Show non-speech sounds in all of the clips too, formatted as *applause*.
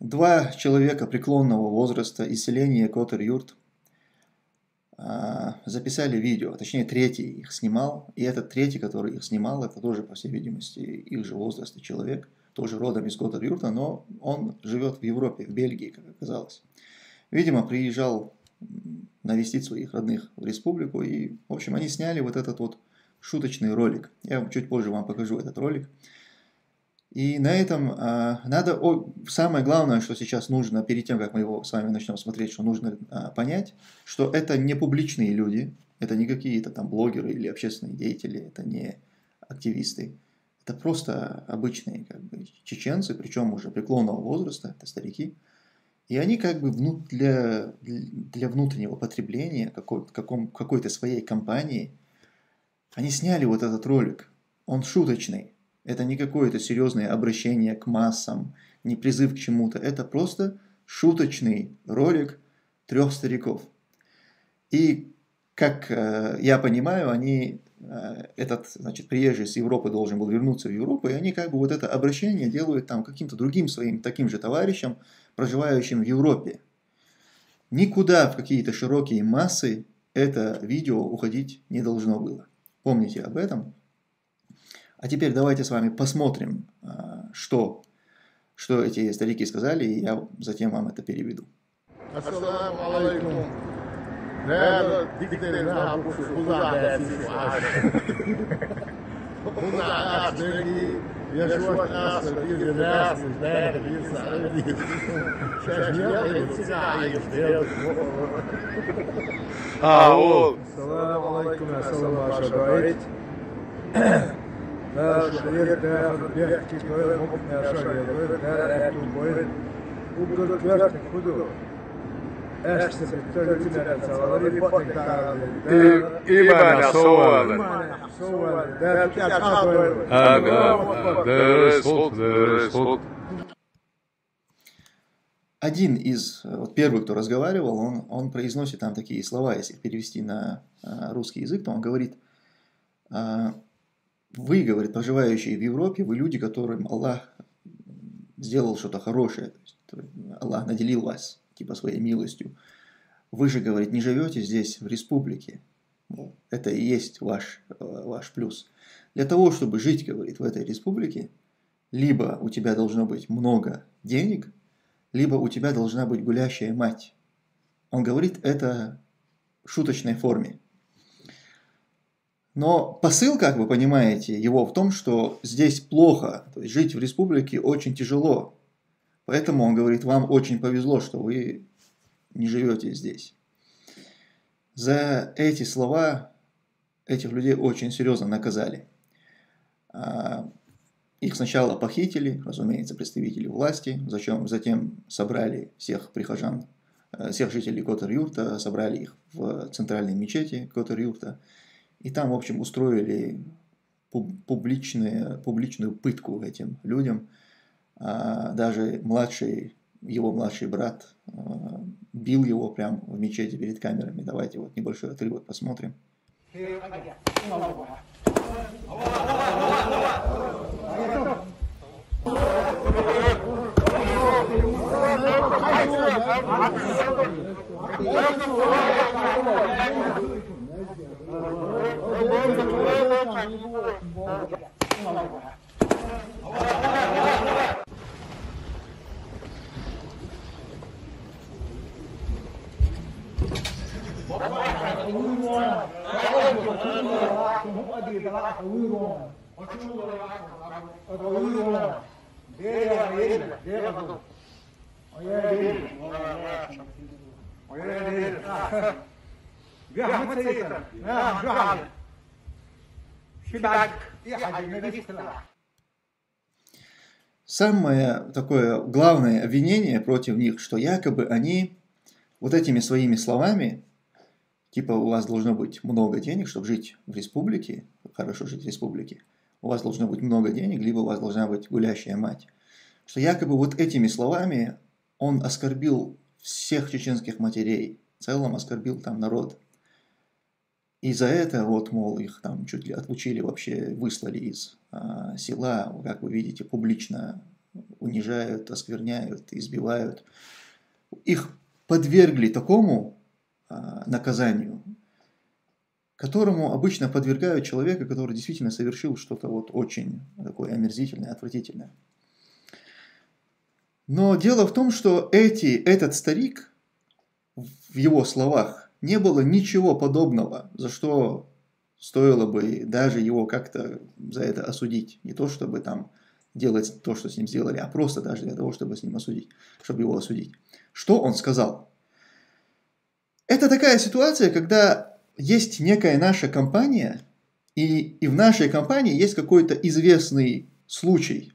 Два человека преклонного возраста из селения Котер-Юрт а, записали видео, точнее третий их снимал, и этот третий, который их снимал, это тоже, по всей видимости, их же возраста человек, тоже родом из Котер-Юрта, но он живет в Европе, в Бельгии, как оказалось. Видимо, приезжал навестить своих родных в республику, и, в общем, они сняли вот этот вот шуточный ролик. Я чуть позже вам покажу этот ролик. И на этом а, надо, о, самое главное, что сейчас нужно, перед тем, как мы его с вами начнем смотреть, что нужно а, понять, что это не публичные люди, это не какие-то там блогеры или общественные деятели, это не активисты, это просто обычные как бы, чеченцы, причем уже преклонного возраста, это старики, и они как бы внут, для, для внутреннего потребления какой, каком, какой-то своей компании, они сняли вот этот ролик, он шуточный, это не какое-то серьезное обращение к массам, не призыв к чему-то. Это просто шуточный ролик трех стариков. И, как э, я понимаю, они, э, этот, значит, приезжий с Европы должен был вернуться в Европу, и они как бы вот это обращение делают там каким-то другим своим таким же товарищам, проживающим в Европе. Никуда в какие-то широкие массы это видео уходить не должно было. Помните об этом, а теперь давайте с вами посмотрим, а, что, что эти старики сказали, и я затем вам это переведу. Ассаламу алейкум. Ассаламу алейкум, ассаламу алейкум. İmana adoyu. Ага, дыры суд. Один из, вот первый, кто разговаривал, он, он произносит там такие слова, если перевести на а, русский язык, то он говорит, а, вы, говорит, проживающие в Европе, вы люди, которым Аллах сделал что-то хорошее, Аллах наделил вас типа своей милостью. Вы же, говорит, не живете здесь в республике. Это и есть ваш, ваш плюс. Для того, чтобы жить, говорит, в этой республике, либо у тебя должно быть много денег, либо у тебя должна быть гулящая мать. Он говорит это в шуточной форме. Но посыл, как вы понимаете, его в том, что здесь плохо, то есть жить в республике очень тяжело. Поэтому он говорит, вам очень повезло, что вы не живете здесь. За эти слова этих людей очень серьезно наказали. А, их сначала похитили, разумеется, представители власти, зачем, затем собрали всех прихожан, э, всех жителей Котер-Юрта, собрали их в центральной мечети Котер-Юрта – и там, в общем, устроили публичные, публичную пытку этим людям. А даже младший, его младший брат а, бил его прямо в мечети перед камерами. Давайте вот небольшой отрывок посмотрим. Самое такое главное обвинение против них, что якобы они вот этими своими словами, типа у вас должно быть много денег, чтобы жить в республике, хорошо жить в республике, у вас должно быть много денег, либо у вас должна быть гулящая мать. Что якобы вот этими словами он оскорбил всех чеченских матерей, в целом оскорбил там народ. И за это, вот, мол, их там чуть ли отлучили вообще, выслали из а, села, как вы видите, публично унижают, оскверняют, избивают. Их подвергли такому наказанию, которому обычно подвергают человека, который действительно совершил что-то вот очень такое омерзительное, отвратительное. Но дело в том, что эти, этот старик, в его словах, не было ничего подобного, за что стоило бы даже его как-то за это осудить. Не то, чтобы там делать то, что с ним сделали, а просто даже для того, чтобы с ним осудить, чтобы его осудить. Что он сказал? Это такая ситуация, когда есть некая наша компания, и, и в нашей компании есть какой-то известный случай.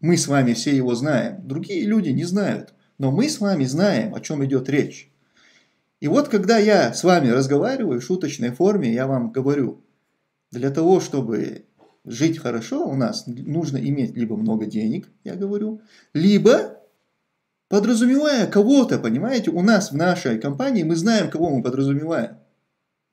Мы с вами все его знаем, другие люди не знают, но мы с вами знаем, о чем идет речь. И вот когда я с вами разговариваю в шуточной форме, я вам говорю, для того, чтобы жить хорошо, у нас нужно иметь либо много денег, я говорю, либо подразумевая кого-то, понимаете, у нас в нашей компании мы знаем, кого мы подразумеваем.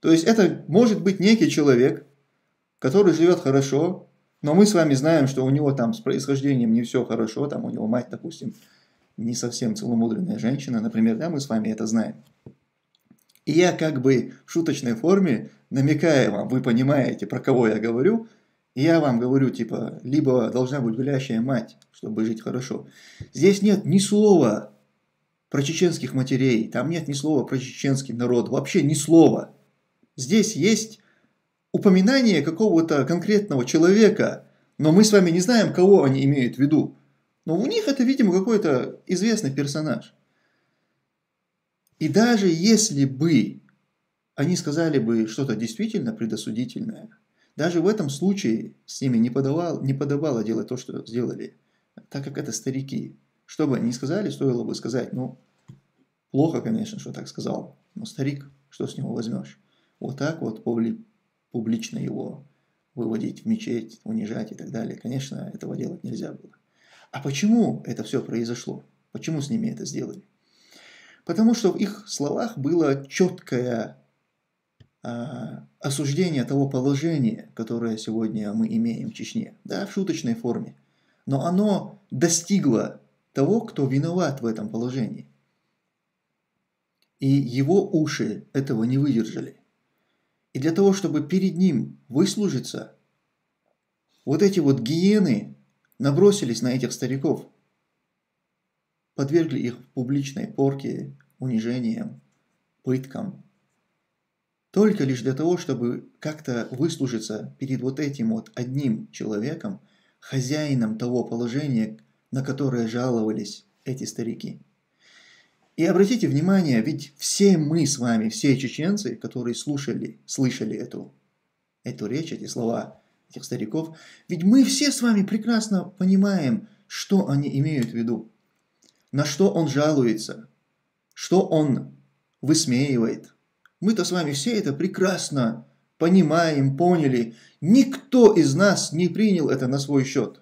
То есть это может быть некий человек, который живет хорошо, но мы с вами знаем, что у него там с происхождением не все хорошо, там у него мать, допустим, не совсем целомудренная женщина, например, да, мы с вами это знаем. И я как бы в шуточной форме, намекая вам, вы понимаете, про кого я говорю, я вам говорю, типа, либо должна быть гулящая мать, чтобы жить хорошо. Здесь нет ни слова про чеченских матерей, там нет ни слова про чеченский народ, вообще ни слова. Здесь есть упоминание какого-то конкретного человека, но мы с вами не знаем, кого они имеют в виду. Но у них это, видимо, какой-то известный персонаж. И даже если бы они сказали бы что-то действительно предосудительное, даже в этом случае с ними не, подавал, не подавало делать то, что сделали, так как это старики. Что бы они сказали, стоило бы сказать, ну, плохо, конечно, что так сказал, но старик, что с него возьмешь? Вот так вот публи, публично его выводить в мечеть, унижать и так далее. Конечно, этого делать нельзя было. А почему это все произошло? Почему с ними это сделали? Потому что в их словах было четкое осуждение того положения, которое сегодня мы имеем в Чечне, да, в шуточной форме. Но оно достигло того, кто виноват в этом положении. И его уши этого не выдержали. И для того, чтобы перед ним выслужиться, вот эти вот гиены набросились на этих стариков – подвергли их публичной порке, унижениям, пыткам. Только лишь для того, чтобы как-то выслужиться перед вот этим вот одним человеком, хозяином того положения, на которое жаловались эти старики. И обратите внимание, ведь все мы с вами, все чеченцы, которые слушали, слышали эту, эту речь, эти слова этих стариков, ведь мы все с вами прекрасно понимаем, что они имеют в виду на что он жалуется, что он высмеивает. Мы-то с вами все это прекрасно понимаем, поняли. Никто из нас не принял это на свой счет.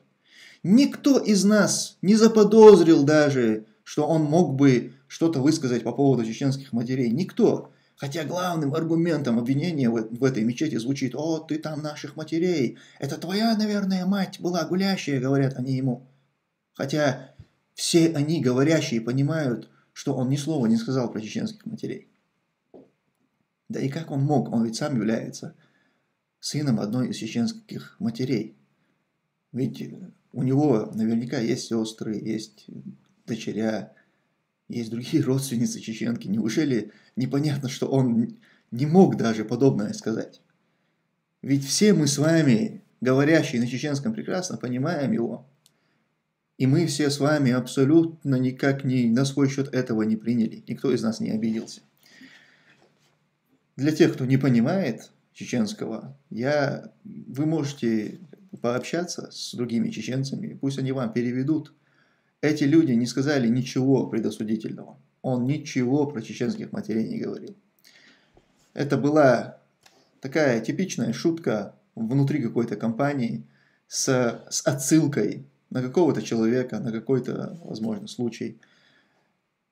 Никто из нас не заподозрил даже, что он мог бы что-то высказать по поводу чеченских матерей. Никто. Хотя главным аргументом обвинения в, этой мечети звучит «О, ты там наших матерей! Это твоя, наверное, мать была гулящая», говорят они ему. Хотя все они, говорящие, понимают, что он ни слова не сказал про чеченских матерей. Да и как он мог? Он ведь сам является сыном одной из чеченских матерей. Ведь у него наверняка есть сестры, есть дочеря, есть другие *laughs* родственницы чеченки. Неужели непонятно, что он не мог даже подобное сказать? Ведь все мы с вами, говорящие на чеченском, прекрасно понимаем его. И мы все с вами абсолютно никак не, на свой счет этого не приняли. Никто из нас не обиделся. Для тех, кто не понимает чеченского, я, вы можете пообщаться с другими чеченцами, пусть они вам переведут. Эти люди не сказали ничего предосудительного. Он ничего про чеченских матерей не говорил. Это была такая типичная шутка внутри какой-то компании с, с отсылкой на какого-то человека, на какой-то, возможно, случай,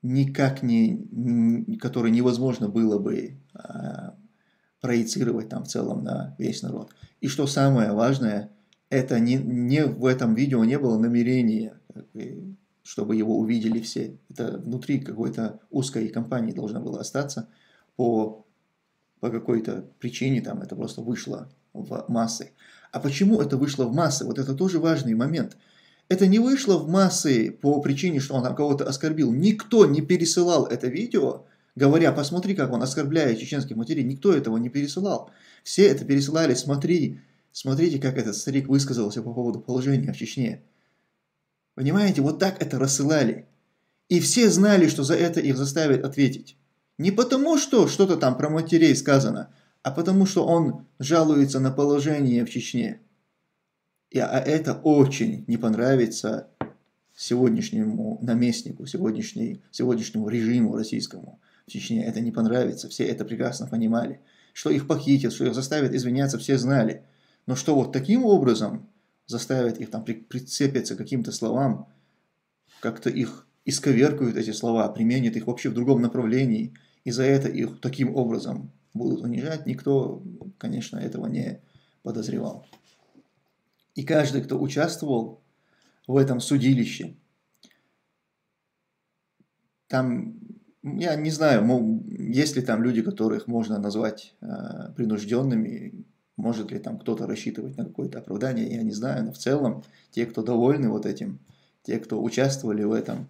никак не, который невозможно было бы а, проецировать там в целом на весь народ. И что самое важное, это не, не в этом видео не было намерения, как бы, чтобы его увидели все. Это внутри какой-то узкой компании должно было остаться по, по какой-то причине, там это просто вышло в массы. А почему это вышло в массы? Вот это тоже важный момент. Это не вышло в массы по причине, что он там кого-то оскорбил. Никто не пересылал это видео, говоря, посмотри, как он оскорбляет чеченских матерей. Никто этого не пересылал. Все это пересылали, смотри, смотрите, как этот старик высказался по поводу положения в Чечне. Понимаете, вот так это рассылали. И все знали, что за это их заставят ответить. Не потому, что что-то там про матерей сказано, а потому, что он жалуется на положение в Чечне. И, а это очень не понравится сегодняшнему наместнику, сегодняшней, сегодняшнему режиму российскому в Чечне. Это не понравится, все это прекрасно понимали. Что их похитят, что их заставят извиняться, все знали. Но что вот таким образом заставят их там прицепиться к каким-то словам, как-то их исковеркают эти слова, применят их вообще в другом направлении, и за это их таким образом будут унижать, никто, конечно, этого не подозревал. И каждый, кто участвовал в этом судилище, там, я не знаю, есть ли там люди, которых можно назвать э, принужденными, может ли там кто-то рассчитывать на какое-то оправдание, я не знаю, но в целом те, кто довольны вот этим, те, кто участвовали в этом,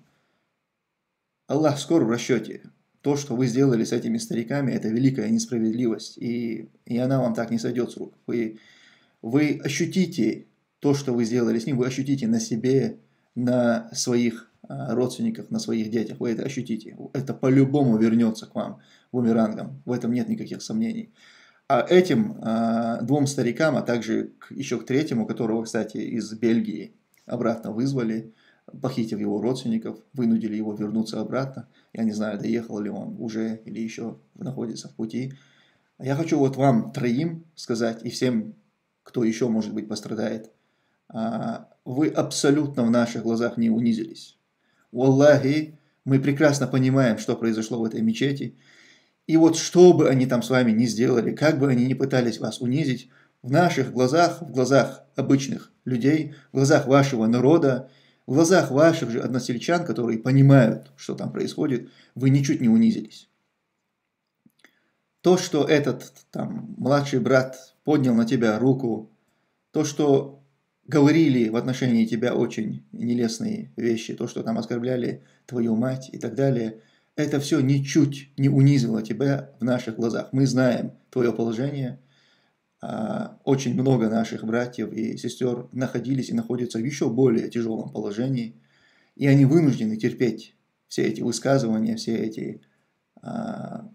Аллах скоро в расчете. То, что вы сделали с этими стариками, это великая несправедливость, и, и она вам так не сойдет с рук. Вы, вы ощутите то, что вы сделали с ним, вы ощутите на себе, на своих а, родственниках, на своих детях, вы это ощутите. Это по-любому вернется к вам бумерангом, в этом нет никаких сомнений. А этим а, двум старикам, а также к, еще к третьему, которого, кстати, из Бельгии обратно вызвали, похитив его родственников, вынудили его вернуться обратно. Я не знаю, доехал ли он уже или еще находится в пути. Я хочу вот вам троим сказать и всем, кто еще, может быть, пострадает, вы абсолютно в наших глазах не унизились. Аллахи, мы прекрасно понимаем, что произошло в этой мечети. И вот что бы они там с вами ни сделали, как бы они ни пытались вас унизить, в наших глазах, в глазах обычных людей, в глазах вашего народа, в глазах ваших же односельчан, которые понимают, что там происходит, вы ничуть не унизились. То, что этот там младший брат поднял на тебя руку, то, что говорили в отношении тебя очень нелестные вещи, то, что там оскорбляли твою мать и так далее, это все ничуть не унизило тебя в наших глазах. Мы знаем твое положение. А, очень много наших братьев и сестер находились и находятся в еще более тяжелом положении, и они вынуждены терпеть все эти высказывания, все эти а,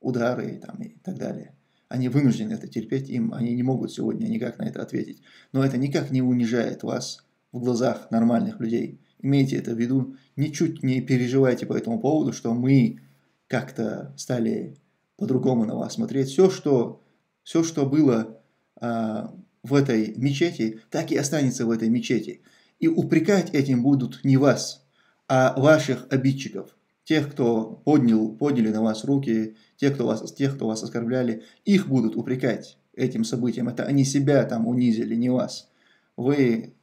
удары там, и так далее. Они вынуждены это терпеть, им они не могут сегодня никак на это ответить. Но это никак не унижает вас в глазах нормальных людей. Имейте это в виду, ничуть не переживайте по этому поводу, что мы как-то стали по-другому на вас смотреть. Все, что, все, что было а, в этой мечети, так и останется в этой мечети. И упрекать этим будут не вас, а ваших обидчиков тех, кто поднял, подняли на вас руки, тех, кто вас, тех, кто вас оскорбляли, их будут упрекать этим событием. Это они себя там унизили, не вас. Вы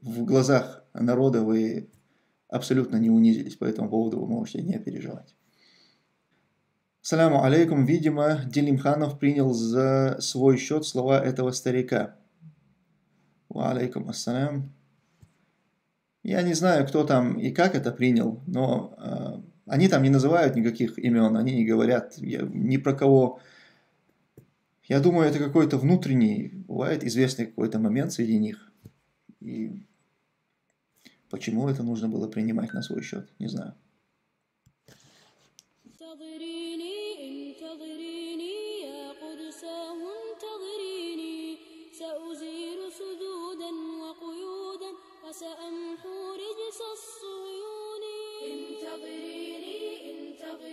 в глазах народа вы абсолютно не унизились, по этому поводу вы можете не переживать. Саляму алейкум. Видимо, Делимханов принял за свой счет слова этого старика. Ва алейкум ассалям. Я не знаю, кто там и как это принял, но а, они там не называют никаких имен, они не говорят я, ни про кого. Я думаю, это какой-то внутренний, бывает известный какой-то момент среди них. И почему это нужно было принимать на свой счет, не знаю. سأمحو رجس الصهيون انتظري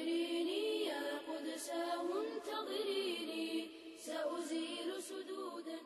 انتظريني يا قدس انتظريني سأزيل سدودا